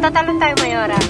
O, tatalon tayo, Mayora. Hindi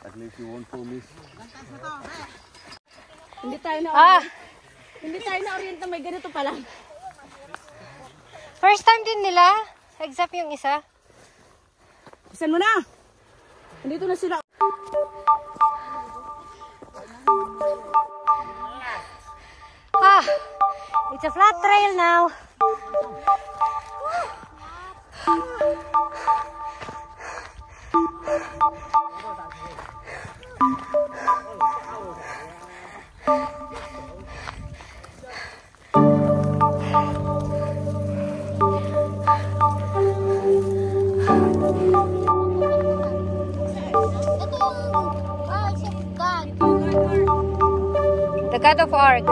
At least you won't pull me. Hindi tayo na Ah, hindi tayo na orient na may ganito pa lang. first time din nila. Except yung isa. Bisan mo na. Nandito na sila. Ah, it's a flat trail now. The God of Arc.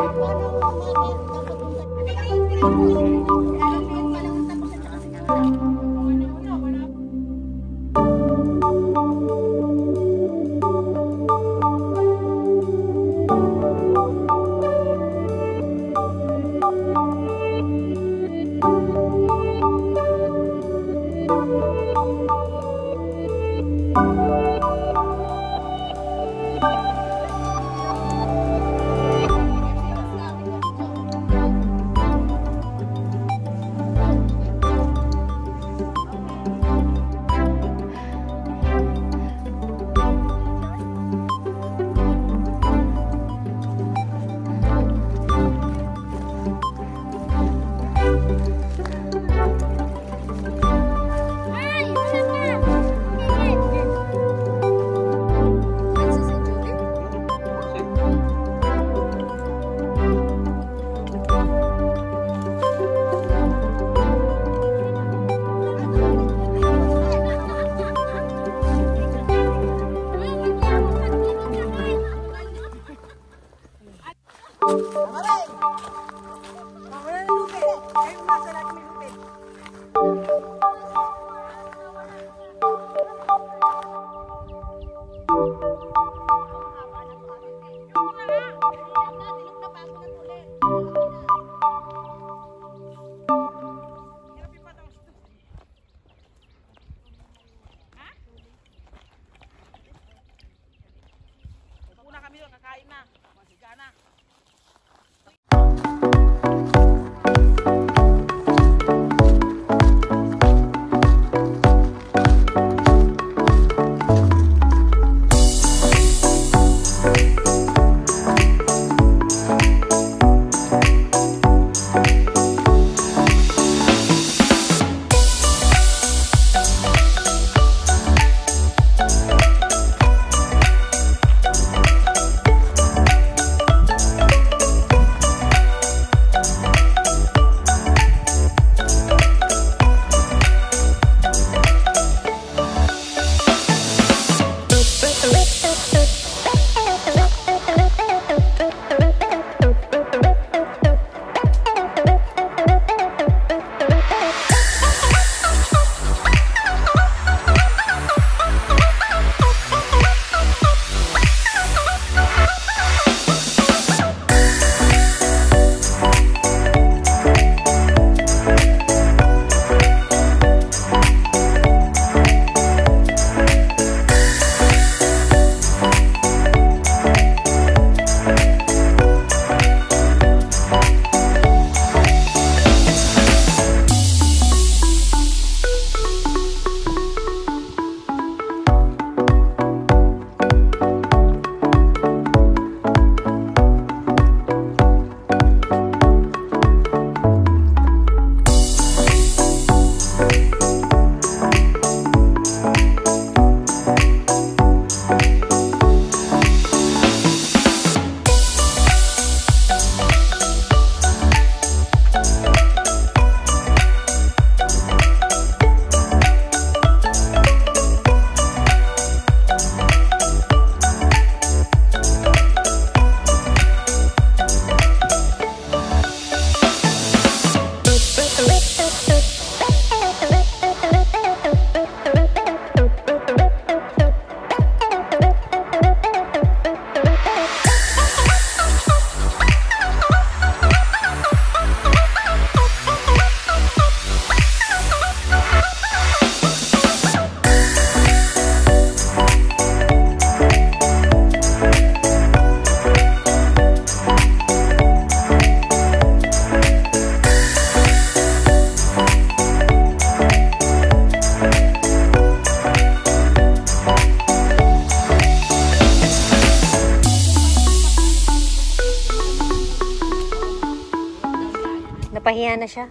Napahiya na siya.